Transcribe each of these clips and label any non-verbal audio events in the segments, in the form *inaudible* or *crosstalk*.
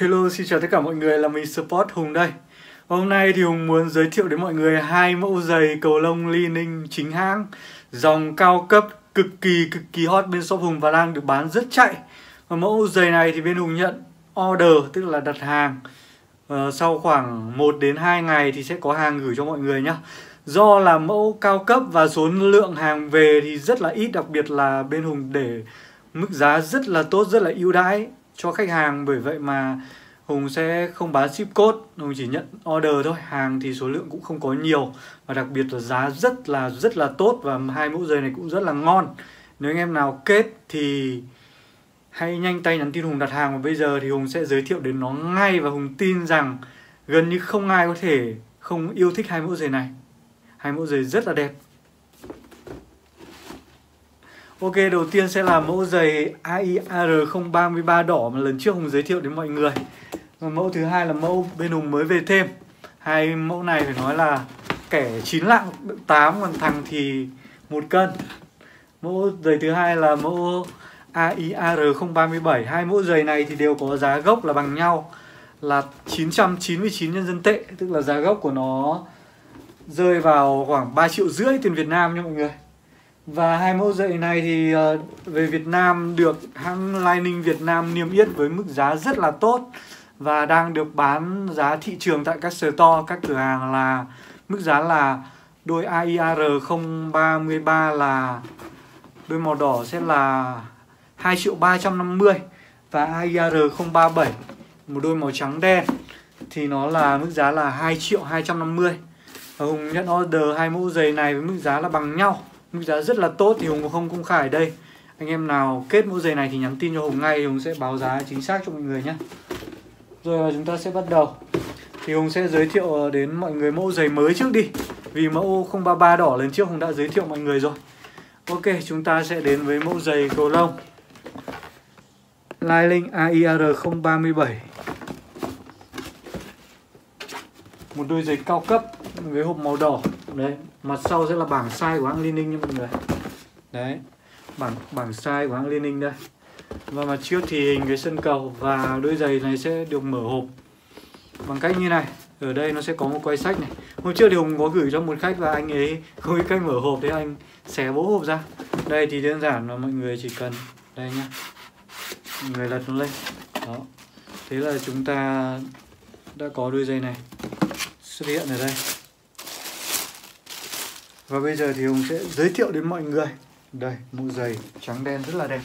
Hello, xin chào tất cả mọi người, là mình Support Hùng đây. Hôm nay thì Hùng muốn giới thiệu đến mọi người hai mẫu giày cầu lông Li Ninh chính hãng. Dòng cao cấp cực kỳ cực kỳ hot bên shop Hùng và đang được bán rất chạy. Và mẫu giày này thì bên Hùng nhận order, tức là đặt hàng uh, Sau khoảng 1 đến 2 ngày thì sẽ có hàng gửi cho mọi người nhé Do là mẫu cao cấp và số lượng hàng về thì rất là ít Đặc biệt là bên Hùng để mức giá rất là tốt, rất là ưu đãi cho khách hàng. Bởi vậy mà Hùng sẽ không bán ship code, Hùng chỉ nhận order thôi. Hàng thì số lượng cũng không có nhiều. Và đặc biệt là giá rất là rất là tốt và hai mẫu giày này cũng rất là ngon. Nếu anh em nào kết thì hãy nhanh tay nhắn tin Hùng đặt hàng. Và bây giờ thì Hùng sẽ giới thiệu đến nó ngay và Hùng tin rằng gần như không ai có thể không yêu thích hai mẫu giày này. Hai mẫu giày rất là đẹp. Ok, đầu tiên sẽ là mẫu giày AIR 033 đỏ mà lần trước Hùng giới thiệu đến mọi người. Và mẫu thứ hai là mẫu bên Hùng mới về thêm. Hai mẫu này phải nói là kẻ chín lạng 8 còn thằng thì một cân. Mẫu giày thứ hai là mẫu AIR 037 Hai mẫu giày này thì đều có giá gốc là bằng nhau Là 999 nhân dân tệ Tức là giá gốc của nó rơi vào khoảng 3 triệu rưỡi tiền Việt Nam nha mọi người và hai mẫu giày này thì ờ, về Việt Nam được hãng Lining Việt Nam niêm yết với mức giá rất là tốt và đang được bán giá thị trường tại các store, các cửa hàng là mức giá là đôi AIR 033 là đôi màu đỏ sẽ là 2 triệu 350 và AIR 037 một đôi màu trắng đen thì nó là mức giá là 2 triệu 250 và Hùng nhận order hai mẫu giày này với mức giá là bằng nhau mức giá rất là tốt thì Hùng không công khai ở đây. Anh em nào kết mẫu giày này thì nhắn tin cho Hùng ngay, Hùng sẽ báo giá chính xác cho mọi người nhé. Rồi chúng ta sẽ bắt đầu. Thì Hùng sẽ giới thiệu đến mọi người mẫu giày mới trước đi. Vì mẫu 033 đỏ lần trước Hùng đã giới thiệu mọi người rồi. Ok, chúng ta sẽ đến với mẫu giày cầu lông. Lining AIR 037 Một đôi giày cao cấp với hộp màu đỏ. Đấy, mặt sau sẽ là bảng size của hãng Liên Ninh nha mọi người. Đấy, bảng bảng size của hãng Liên Ninh đây. Và mặt trước thì hình cái sân cầu và đôi giày này sẽ được mở hộp bằng cách như này. Ở đây nó sẽ có một quay sách này. Hôm trước thì hùng có gửi cho một khách và anh ấy *laughs* không biết cách mở hộp, thế anh xé bố hộp ra. Đây thì đơn giản là mọi người chỉ cần, đây nhá. Mọi người lật nó lên. Đó. Thế là chúng ta đã có đôi giày này xuất hiện ở đây và bây giờ thì Hùng sẽ giới thiệu đến mọi người. Đây, mẫu giày trắng đen rất là đẹp.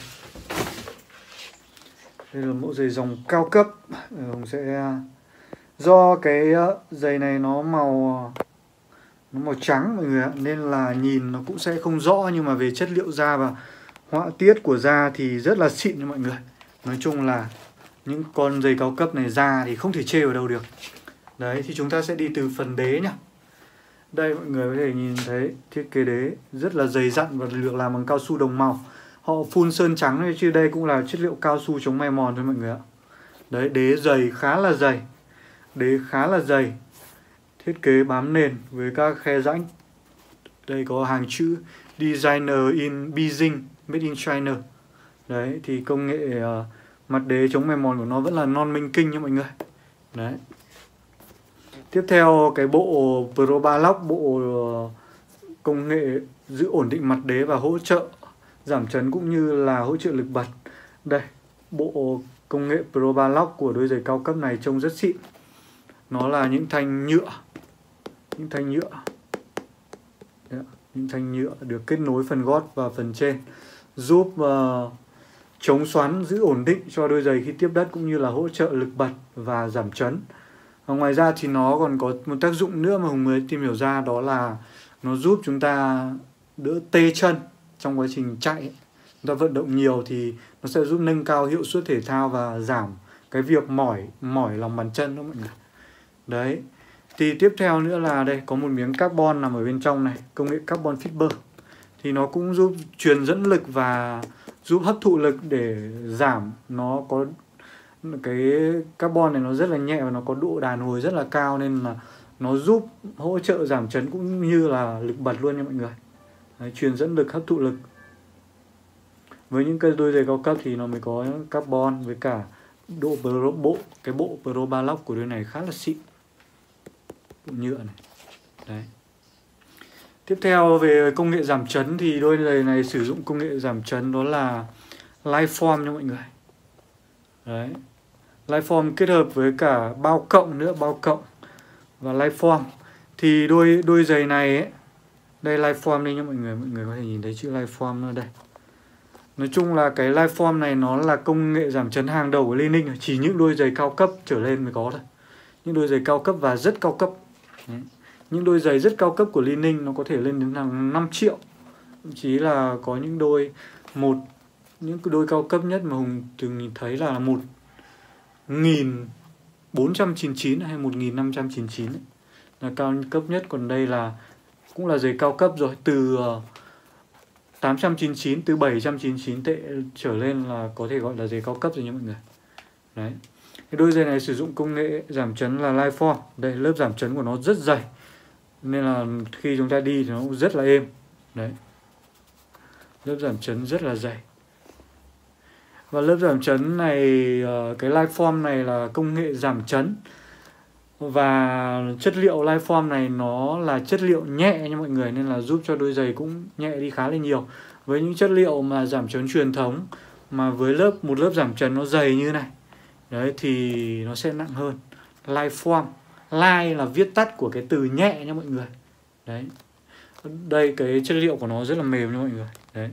Đây là mẫu giày dòng cao cấp. Hùng sẽ ờ, Do cái ờ, giày này nó màu ờ, Nó màu trắng mọi người ạ. Nên là nhìn nó cũng sẽ không rõ Nhưng mà về chất liệu da và họa tiết của da thì rất là xịn nha mọi người. Nói chung là những con giày cao cấp này da thì không thể chê ở đâu được. Đấy thì chúng ta sẽ đi từ phần đế nhá đây mọi người có thể nhìn thấy thiết kế đế rất là dày dặn và được làm bằng cao su đồng màu. Họ phun sơn trắng chứ đây cũng là chất liệu cao su chống mài mòn thôi mọi người ạ. Đấy, đế dày khá là dày. Đế khá là dày. Thiết kế bám nền với các khe rãnh. Đây có hàng chữ Designer in Beijing, Made in China. Đấy, thì công nghệ uh, mặt đế chống mài mòn của nó vẫn là non minh kinh nha mọi người. Đấy, Tiếp theo cái bộ Pro 3 Lock, bộ ờ, công nghệ giữ ổn định mặt đế và hỗ trợ giảm chấn cũng như là hỗ trợ lực bật. Đây, bộ công nghệ Pro 3 Lock của đôi giày cao cấp này trông rất xịn. Nó là những thanh nhựa. Những thanh nhựa. Đấy, những thanh nhựa được kết nối phần gót và phần trên giúp uh, chống xoắn giữ ổn định cho đôi giày khi tiếp đất cũng như là hỗ trợ lực bật và giảm chấn và ngoài ra thì nó còn có một tác dụng nữa mà hùng mới tìm hiểu ra, đó là nó giúp chúng ta đỡ tê chân trong quá trình chạy. Chúng ta vận động nhiều thì nó sẽ giúp nâng cao hiệu suất thể thao và giảm cái việc mỏi mỏi lòng bàn chân đó mọi người. Đấy. Thì tiếp theo nữa là đây, có một miếng carbon nằm ở bên trong này, công nghệ carbon fiber. Thì nó cũng giúp truyền dẫn lực và giúp hấp thụ lực để giảm, nó có cái carbon này nó rất là nhẹ và nó có độ đàn hồi rất là cao nên là nó giúp hỗ trợ giảm chấn cũng như là lực bật luôn nha mọi người. Đấy, truyền dẫn lực hấp thụ lực. Với những cây đôi giày cao cấp thì nó mới có carbon với cả độ pro, bộ cái bộ pro ba lóc của đôi này khá là xịn. Bộ nhựa này. Đấy. Tiếp theo về công nghệ giảm chấn thì đôi giày này sử dụng công nghệ giảm chấn đó là Lifeform nha mọi người đấy. Lifeform kết hợp với cả bao cộng nữa bao cộng và Lifeform. Thì đôi đôi giày này ấy, đây Lifeform đây nha mọi người mọi người có thể nhìn thấy chữ Lifeform ở đây. Nói chung là cái Lifeform này nó là công nghệ giảm chấn hàng đầu của Lê Ninh Chỉ những đôi giày cao cấp trở lên mới có thôi. Những đôi giày cao cấp và rất cao cấp. Đấy. Những đôi giày rất cao cấp của Lê Ninh nó có thể lên đến hàng 5 triệu. Thậm chí là có những đôi một những cái đôi cao cấp nhất mà Hùng từng nhìn thấy là một nghìn bốn trăm chín chín hay một nghìn năm trăm chín chín là cao cấp nhất. Còn đây là, cũng là giày cao cấp rồi, từ 899 từ 799 tệ trở lên là có thể gọi là giày cao cấp rồi nha mọi người. Đấy. Cái đôi giày này sử dụng công nghệ giảm chấn là Lifeform đây, lớp giảm chấn của nó rất dày, nên là khi chúng ta đi thì nó cũng rất là êm. Đấy. Lớp giảm chấn rất là dày và lớp giảm chấn này ờ, cái live form này là công nghệ giảm chấn. Và chất liệu Lifeform này nó là chất liệu nhẹ nha mọi người, nên là giúp cho đôi giày cũng nhẹ đi khá là nhiều. Với những chất liệu mà giảm chấn truyền thống, mà với lớp, một lớp giảm chấn nó dày như này, đấy, thì nó sẽ nặng hơn. Lifeform live là viết tắt của cái từ nhẹ nha mọi người. Đấy. Đây, cái chất liệu của nó rất là mềm nha mọi người. Đấy.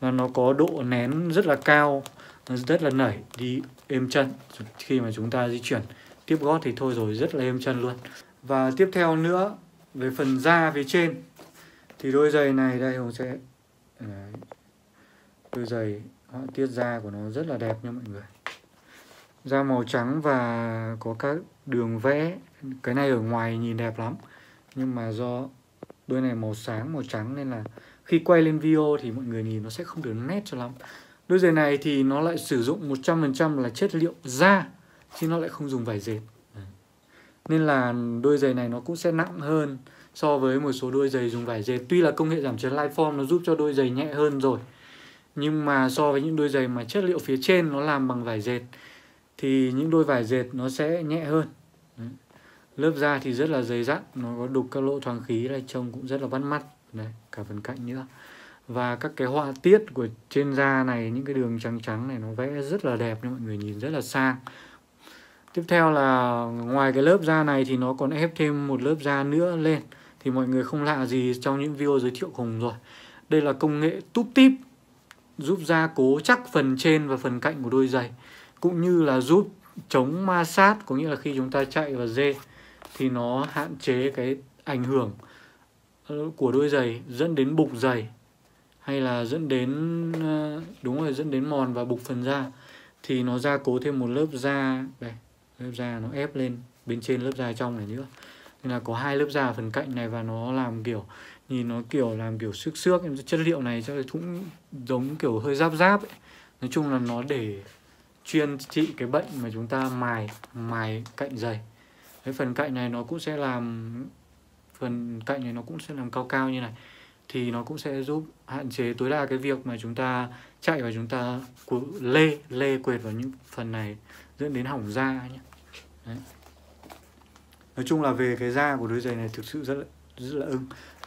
Và nó có độ nén rất là cao nó rất là nảy, đi êm chân. Khi mà chúng ta di chuyển, tiếp gót thì thôi rồi, rất là êm chân luôn. Và tiếp theo nữa, về phần da phía trên, thì đôi giày này đây hùng sẽ Đấy. đôi giày họa tiết da của nó rất là đẹp nha mọi người. Da màu trắng và có các đường vẽ, cái này ở ngoài nhìn đẹp lắm. Nhưng mà do đôi này màu sáng, màu trắng nên là khi quay lên video thì mọi người nhìn nó sẽ không được nét cho lắm đôi giày này thì nó lại sử dụng 100% là chất liệu da chứ nó lại không dùng vải dệt. Nên là đôi giày này nó cũng sẽ nặng hơn so với một số đôi giày dùng vải dệt. Tuy là công nghệ giảm chấn Lifeform nó giúp cho đôi giày nhẹ hơn rồi nhưng mà so với những đôi giày mà chất liệu phía trên nó làm bằng vải dệt thì những đôi vải dệt nó sẽ nhẹ hơn. Đấy. lớp da thì rất là dày dặn nó có đục các lỗ thoáng khí này trông cũng rất là bắt mắt. Đấy, cả phần cạnh nữa và các cái họa tiết của trên da này, những cái đường trắng trắng này nó vẽ rất là đẹp nha mọi người, nhìn rất là sang. Tiếp theo là ngoài cái lớp da này thì nó còn ép thêm một lớp da nữa lên. Thì mọi người không lạ gì trong những video giới thiệu hùng rồi. Đây là công nghệ túp tip, giúp gia cố chắc phần trên và phần cạnh của đôi giày, cũng như là giúp chống ma sát, có nghĩa là khi chúng ta chạy và dê thì nó hạn chế cái ảnh hưởng của đôi giày, dẫn đến bục giày hay là dẫn đến ờ, đúng rồi, dẫn đến mòn và bục phần da, thì nó gia cố thêm một lớp da, đây, lớp da nó ép lên bên trên lớp da trong này nữa. Nên là có hai lớp da ở phần cạnh này và nó làm kiểu, nhìn nó kiểu làm kiểu xước xước chất liệu này cho cũng giống kiểu hơi giáp giáp ấy. nói chung là nó để chuyên trị cái bệnh mà chúng ta mài mài cạnh dày. Cái phần cạnh này nó cũng sẽ làm, phần cạnh này nó cũng sẽ làm cao cao như này thì nó cũng sẽ giúp hạn chế tối đa cái việc mà chúng ta chạy và chúng ta lê lê quệt vào những phần này dẫn đến hỏng da nhé Đấy. nói chung là về cái da của đôi giày này thực sự rất là rất là ưng.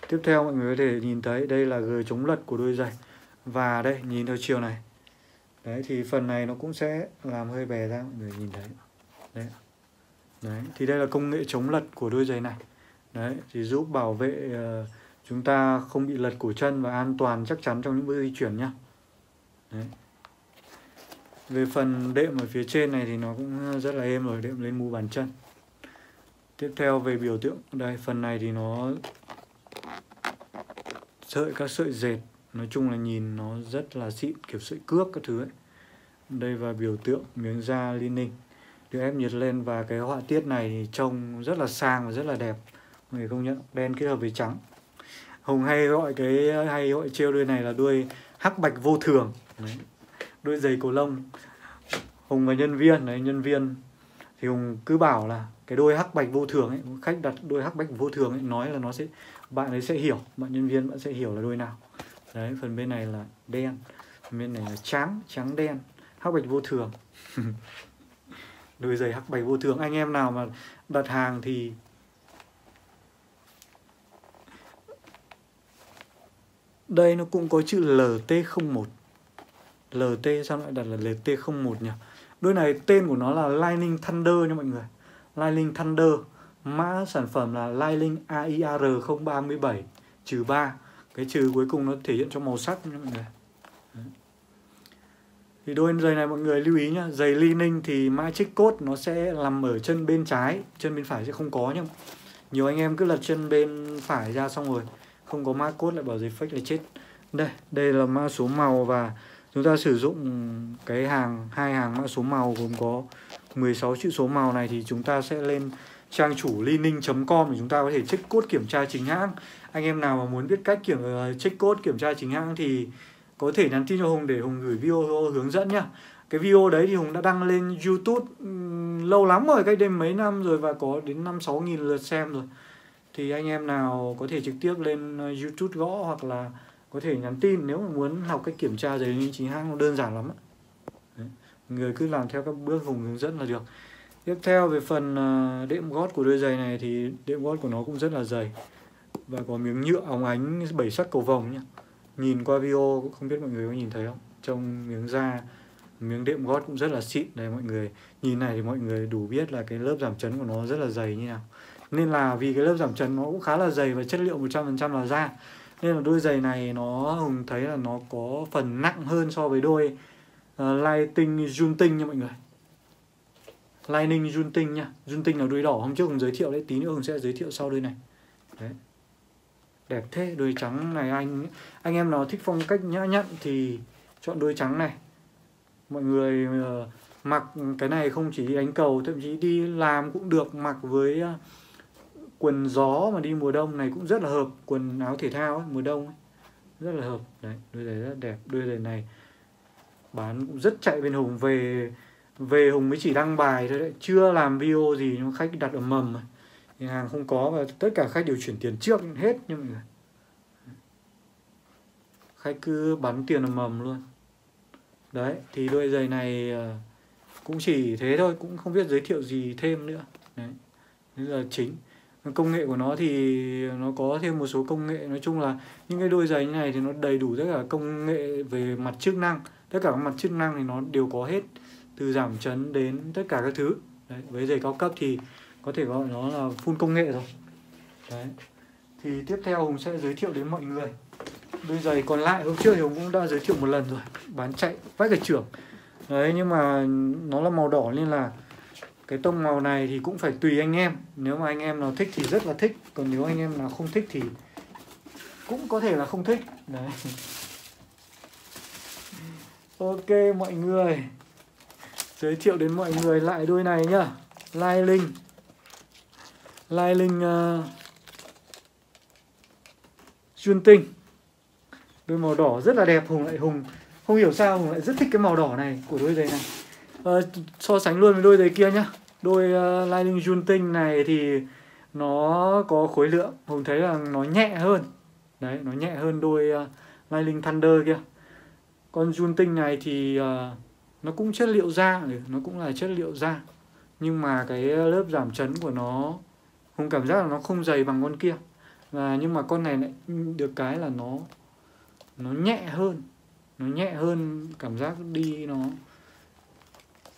Tiếp theo mọi người có thể nhìn thấy đây là gờ chống lật của đôi giày. Và đây nhìn theo chiều này. Đấy thì phần này nó cũng sẽ làm hơi bè ra mọi người nhìn thấy. Đấy. Đấy thì đây là công nghệ chống lật của đôi giày này. Đấy thì giúp bảo vệ uh, chúng ta không bị lật cổ chân và an toàn chắc chắn trong những bước di chuyển nhá. Đấy. Về phần đệm ở phía trên này thì nó cũng rất là êm rồi, đệm lên mu bàn chân. Tiếp theo về biểu tượng, đây, phần này thì nó sợi các sợi dệt. Nói chung là nhìn nó rất là xịn, kiểu sợi cước các thứ ấy. Đây và biểu tượng, miếng da ninh. Được ép nhiệt lên và cái họa tiết này thì trông rất là sang và rất là đẹp. Người công nhận, đen kết hợp với trắng hùng hay gọi cái, hay gọi trêu đuôi này là đuôi hắc bạch vô thường. Đấy. Đuôi giày cổ lông. Hùng và nhân viên, đấy, nhân viên. Thì hùng cứ bảo là cái đôi hắc bạch vô thường ấy, khách đặt đôi hắc bạch vô thường ấy, nói là nó sẽ, bạn ấy sẽ hiểu, bạn nhân viên bạn sẽ hiểu là đôi nào. Đấy, phần bên này là đen, phần bên này là trắng trắng đen, hắc bạch vô thường. *laughs* Đôi giày hắc bạch vô thường. Anh em nào mà đặt hàng thì đây nó cũng có chữ LT01 LT sao lại đặt là LT01 nhỉ? Đôi này tên của nó là Lightning Thunder nha mọi người. Lightning Thunder, mã sản phẩm là Lightning AIR 037 trừ 3 cái trừ cuối cùng nó thể hiện trong màu sắc nha mọi người. Thì đôi giày này mọi người lưu ý nhá, giày Li thì mã chích code nó sẽ nằm ở chân bên trái, chân bên phải sẽ không có nhá. Nhiều anh em cứ lật chân bên phải ra xong rồi không có mã code lại bảo dịch fake là chết. Đây đây là mã số màu và chúng ta sử dụng cái hàng, hai hàng mã số màu gồm có 16 chữ số màu này thì chúng ta sẽ lên trang chủ lining.com để chúng ta có thể check code kiểm tra chính hãng. Anh em nào mà muốn biết cách kiểm ờ, check code kiểm tra chính hãng thì có thể nhắn tin cho Hùng để Hùng gửi video hướng dẫn nhá. Cái video đấy thì Hùng đã đăng lên YouTube lâu lắm rồi, cách đây mấy năm rồi và có đến năm sáu nghìn lượt xem rồi thì anh em nào có thể trực tiếp lên ờ, YouTube gõ hoặc là có thể nhắn tin nếu mà muốn học cách kiểm tra giấy lý chính hãng nó đơn giản lắm Đấy. người cứ làm theo các bước Hùng hướng dẫn là được. Tiếp theo về phần ờ, đệm gót của đôi giày này thì đệm gót của nó cũng rất là dày và có miếng nhựa óng ánh, bảy sắc cầu vồng nhá. Nhìn qua video không biết mọi người có nhìn thấy không? Trong miếng da, miếng đệm gót cũng rất là xịn. Đây mọi người, nhìn này thì mọi người đủ biết là cái lớp giảm chấn của nó rất là dày như nào nên là vì cái lớp giảm chấn nó cũng khá là dày và chất liệu 100% là da. Nên là đôi giày này nó hùng thấy là nó có phần nặng hơn so với đôi ờ, uh, lighting junting nha mọi người. Lining junting nha. Junting là đôi đỏ. Hôm trước hùng giới thiệu đấy tí nữa hùng sẽ giới thiệu sau đôi này. Đấy. Đẹp thế đôi trắng này anh anh em nào thích phong cách nhã nhặn thì chọn đôi trắng này. Mọi người uh, mặc cái này không chỉ đi đánh cầu thậm chí đi làm cũng được mặc với uh, quần gió mà đi mùa đông này cũng rất là hợp quần áo thể thao ấy, mùa đông ấy. rất là hợp. Đấy đôi giày rất đẹp đôi giày này bán cũng rất chạy bên hùng về về hùng mới chỉ đăng bài thôi đấy chưa làm video gì nhưng khách đặt ở mầm thì hàng không có và tất cả khách đều chuyển tiền trước hết nhưng mọi người khách cứ bắn tiền ở mầm luôn. Đấy thì đôi giày này ờ, cũng chỉ thế thôi cũng không biết giới thiệu gì thêm nữa. Đấy đấy là chính công nghệ của nó thì nó có thêm một số công nghệ. Nói chung là những cái đôi giày như này thì nó đầy đủ tất cả công nghệ về mặt chức năng. Tất cả các mặt chức năng thì nó đều có hết từ giảm chấn đến tất cả các thứ. Đấy, với giày cao cấp thì có thể gọi nó là full công nghệ rồi. Đấy. Thì tiếp theo hùng sẽ giới thiệu đến mọi người. Đôi giày còn lại hôm trước thì hùng cũng đã giới thiệu một lần rồi. Bán chạy vách ở trưởng. Đấy nhưng mà nó là màu đỏ nên là cái tông màu này thì cũng phải tùy anh em. Nếu mà anh em nào thích thì rất là thích còn nếu anh em nào không thích thì cũng có thể là không thích. Đấy. Ok mọi người. Giới thiệu đến mọi người lại đôi này nhá. Lai linh. Lai linh ờ, uh, chuyên tinh. Đôi màu đỏ rất là đẹp. Hùng lại hùng không hiểu sao hùng lại rất thích cái màu đỏ này của đôi giày này. Uh, so sánh luôn với đôi giày kia nhá đôi ờ, uh, Lightning Junting này thì nó có khối lượng Hùng thấy là nó nhẹ hơn. Đấy nó nhẹ hơn đôi ờ, uh, Lightning Thunder kia. Con Junting này thì uh, nó cũng chất liệu da ừ, nó cũng là chất liệu da. Nhưng mà cái lớp giảm chấn của nó Hùng cảm giác là nó không dày bằng con kia. Và nhưng mà con này lại được cái là nó nó nhẹ hơn nó nhẹ hơn cảm giác đi nó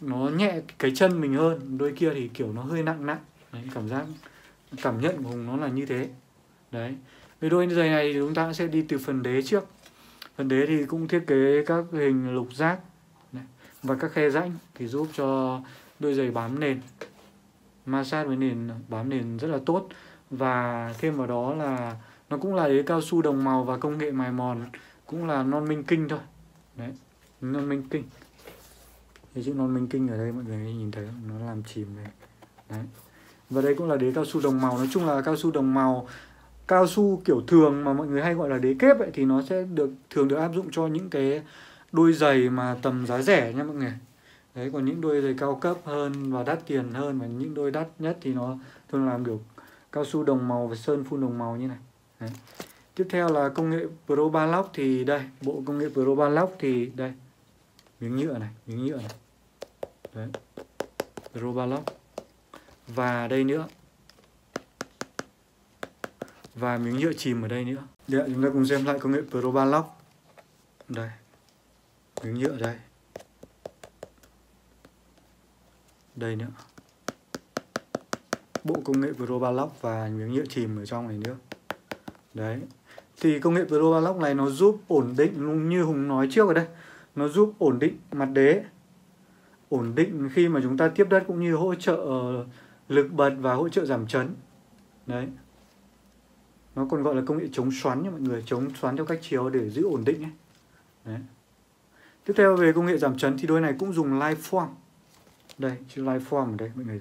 nó nhẹ cái chân mình hơn đôi kia thì kiểu nó hơi nặng nặng. Đấy, cảm giác cảm nhận của hùng nó là như thế. Đấy với đôi giày này thì chúng ta sẽ đi từ phần đế trước. Phần đế thì cũng thiết kế các hình lục giác đấy, và các khe rãnh thì giúp cho đôi giày bám nền ma sát với nền bám nền rất là tốt. Và thêm vào đó là nó cũng là đế cao su đồng màu và công nghệ mài mòn cũng là non minh kinh thôi. Đấy non minh kinh cái chữ non minh kinh ở đây mọi người nhìn thấy, nó làm chìm này đấy. Và đây cũng là đế cao su đồng màu. Nói chung là cao su đồng màu, cao su kiểu thường mà mọi người hay gọi là đế kép ấy, thì nó sẽ được, thường được áp dụng cho những cái đôi giày mà tầm giá rẻ nha mọi người. Đấy, còn những đôi giày cao cấp hơn và đắt tiền hơn, và những đôi đắt nhất thì nó thường làm kiểu cao su đồng màu và sơn phun đồng màu như này. Đấy. tiếp theo là công nghệ Pro Balock thì đây, bộ công nghệ Pro Balock thì đây. Miếng nhựa này, miếng nhựa này đấy. Robalock và đây nữa. Và miếng nhựa chìm ở đây nữa. Đấy, chúng ta cùng xem lại công nghệ Probalock đây. Miếng nhựa đây. Đây nữa. Bộ công nghệ Probalock và miếng nhựa chìm ở trong này nữa. Đấy. Thì công nghệ Probalock này nó giúp ổn định như Hùng nói trước ở đây nó giúp ổn định mặt đế ổn định khi mà chúng ta tiếp đất cũng như hỗ trợ ờ, lực bật và hỗ trợ giảm chấn. Đấy. Nó còn gọi là công nghệ chống xoắn nha mọi người, chống xoắn theo cách chiếu để giữ ổn định ấy. Đấy. tiếp theo về công nghệ giảm chấn thì đôi này cũng dùng live form. Đây, chữ live form ở đây mọi người.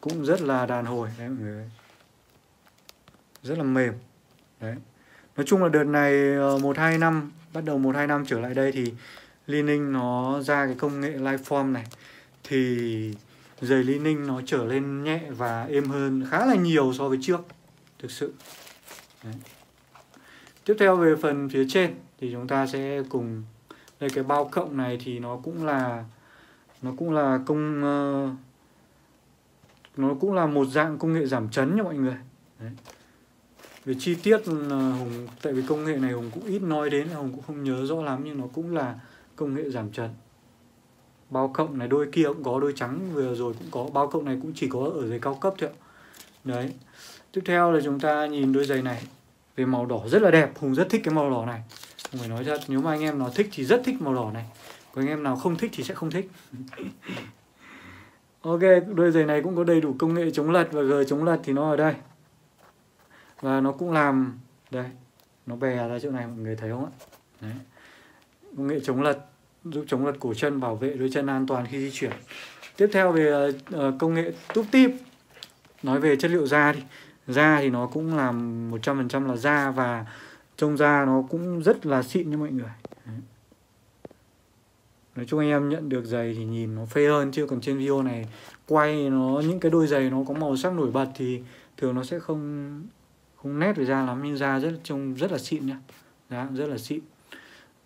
Cũng rất là đàn hồi đấy mọi người rất là mềm. Đấy. Nói chung là đợt này ờ, một hai năm, bắt đầu một hai năm trở lại đây thì Li Ninh nó ra cái công nghệ Lifeform này thì giày Li Ninh nó trở lên nhẹ và êm hơn khá là nhiều so với trước thực sự Đấy. tiếp theo về phần phía trên thì chúng ta sẽ cùng đây cái bao cộng này thì nó cũng là nó cũng là công uh, nó cũng là một dạng công nghệ giảm chấn nha mọi người Đấy. về chi tiết uh, hùng tại vì công nghệ này hùng cũng ít nói đến hùng cũng không nhớ rõ lắm nhưng nó cũng là công nghệ giảm trần. Bao cộng này đôi kia cũng có, đôi trắng vừa rồi cũng có, bao cộng này cũng chỉ có ở giày cao cấp thôi đấy. Tiếp theo là chúng ta nhìn đôi giày này về màu đỏ rất là đẹp, hùng rất thích cái màu đỏ này. Không phải nói thật, nếu mà anh em nào thích thì rất thích màu đỏ này. Còn anh em nào không thích thì sẽ không thích. *laughs* Ok, đôi giày này cũng có đầy đủ công nghệ chống lật và g chống lật thì nó ở đây. Và nó cũng làm, đây, nó bè ra chỗ này, mọi người thấy không ạ? Đấy nghệ chống lật, giúp chống lật cổ chân, bảo vệ đôi chân an toàn khi di chuyển. Tiếp theo về ờ, ờ, công nghệ túp tip. Nói về chất liệu da thì da thì nó cũng làm 100% là da và trông da nó cũng rất là xịn nha mọi người. Đấy. nói chung anh em nhận được giày thì nhìn nó phê hơn chứ, còn trên video này quay nó, những cái đôi giày nó có màu sắc nổi bật thì thường nó sẽ không không nét về da lắm, nhưng da rất, trông rất là xịn nhá da rất là xịn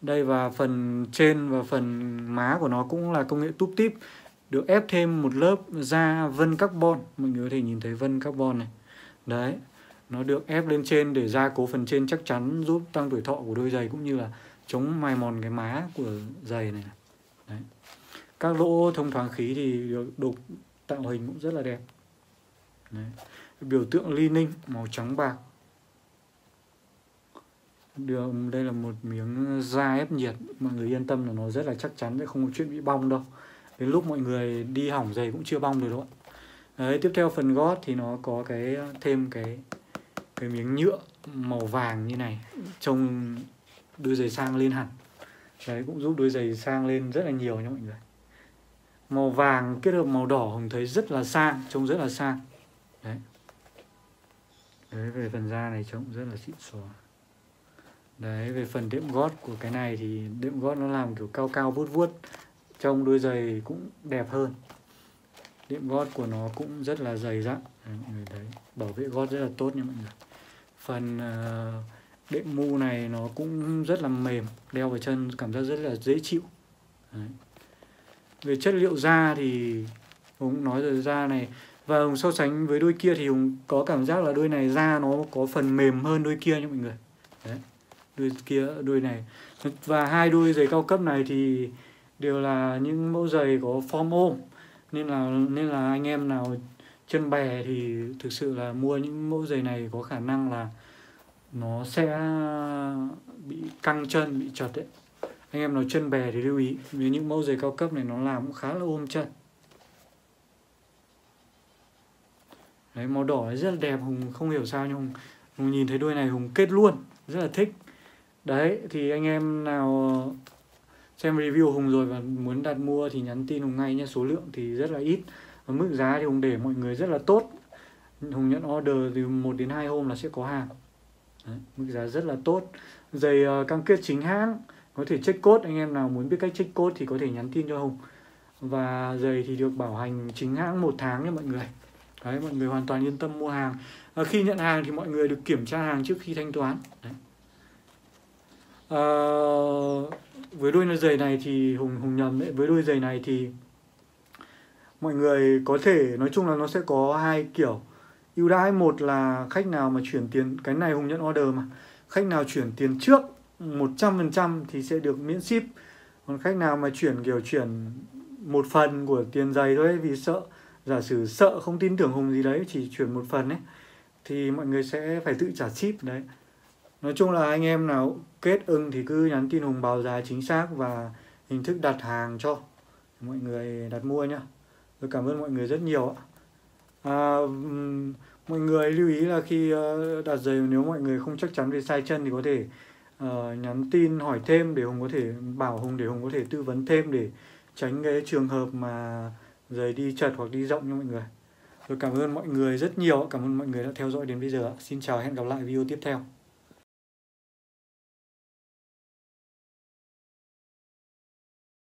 đây và phần trên và phần má của nó cũng là công nghệ túp tip, được ép thêm một lớp da vân carbon. Mọi người có thể nhìn thấy vân carbon này. Đấy, nó được ép lên trên để gia cố phần trên chắc chắn giúp tăng tuổi thọ của đôi giày cũng như là chống mài mòn cái má của giày này. Đấy. các lỗ thông thoáng khí thì được đục tạo hình cũng rất là đẹp. Đấy. biểu tượng ly ninh, màu trắng bạc được đây là một miếng da ép nhiệt. Mọi người yên tâm là nó rất là chắc chắn sẽ không có chuyện bị bong đâu. Đến lúc mọi người đi hỏng giày cũng chưa bong được đâu Đấy, tiếp theo phần gót thì nó có cái thêm cái cái miếng nhựa màu vàng như này trông đôi giày sang lên hẳn. Đấy cũng giúp đôi giày sang lên rất là nhiều nha mọi người. Màu vàng kết hợp màu đỏ hùng thấy rất là sang trông rất là sang. Đấy. Đấy về phần da này trông rất là xịn xò đấy về phần đệm gót của cái này thì đệm gót nó làm kiểu cao cao vuốt vuốt trông đôi giày cũng đẹp hơn. Đệm gót của nó cũng rất là dày dặn. Mọi người thấy bảo vệ gót rất là tốt nha mọi người. Phần uh, đệm mu này nó cũng rất là mềm đeo vào chân cảm giác rất là dễ chịu. Đấy. về chất liệu da thì hùng nói rồi da này và hùng so sánh với đôi kia thì hùng có cảm giác là đôi này da nó có phần mềm hơn đôi kia nha mọi người. Đấy đôi kia đôi này. Và hai đôi giày cao cấp này thì đều là những mẫu giày có form ôm. Nên là nên là anh em nào chân bè thì thực sự là mua những mẫu giày này có khả năng là nó sẽ bị căng chân bị chật đấy. Anh em nào chân bè thì lưu ý vì những mẫu giày cao cấp này nó làm cũng khá là ôm chân. Đấy màu đỏ rất là đẹp hùng không hiểu sao nhưng hùng, hùng nhìn thấy đôi này hùng kết luôn rất là thích đấy thì anh em nào xem review Hùng rồi và muốn đặt mua thì nhắn tin Hùng ngay nhé. Số lượng thì rất là ít và mức giá thì Hùng để mọi người rất là tốt. Hùng nhận order từ 1 đến 2 hôm là sẽ có hàng. Đấy, mức giá rất là tốt. Giày uh, cam kết chính hãng có thể check code anh em nào muốn biết cách check code thì có thể nhắn tin cho Hùng. Và giày thì được bảo hành chính hãng một tháng nha mọi người. Đấy, mọi người hoàn toàn yên tâm mua hàng. Và khi nhận hàng thì mọi người được kiểm tra hàng trước khi thanh toán. Đấy à, với đôi giày này thì hùng hùng nhầm đấy. Với đôi giày này thì mọi người có thể nói chung là nó sẽ có hai kiểu. Ưu đãi một là khách nào mà chuyển tiền cái này hùng nhận order mà. Khách nào chuyển tiền trước 100% thì sẽ được miễn ship. Còn khách nào mà chuyển kiểu chuyển một phần của tiền giày thôi ấy, vì sợ giả sử sợ không tin tưởng hùng gì đấy chỉ chuyển một phần ấy thì mọi người sẽ phải tự trả ship đấy nói chung là anh em nào kết ưng thì cứ nhắn tin hùng báo giá chính xác và hình thức đặt hàng cho mọi người đặt mua nhá. Tôi cảm ơn mọi người rất nhiều ạ. À, mọi người lưu ý là khi ờ, đặt giày nếu mọi người không chắc chắn về size chân thì có thể uh, nhắn tin hỏi thêm để hùng có thể bảo hùng để hùng có thể tư vấn thêm để tránh cái trường hợp mà giày đi chật hoặc đi rộng nha mọi người. Tôi cảm ơn mọi người rất nhiều cảm ơn mọi người đã theo dõi đến bây giờ xin chào hẹn gặp lại video tiếp theo.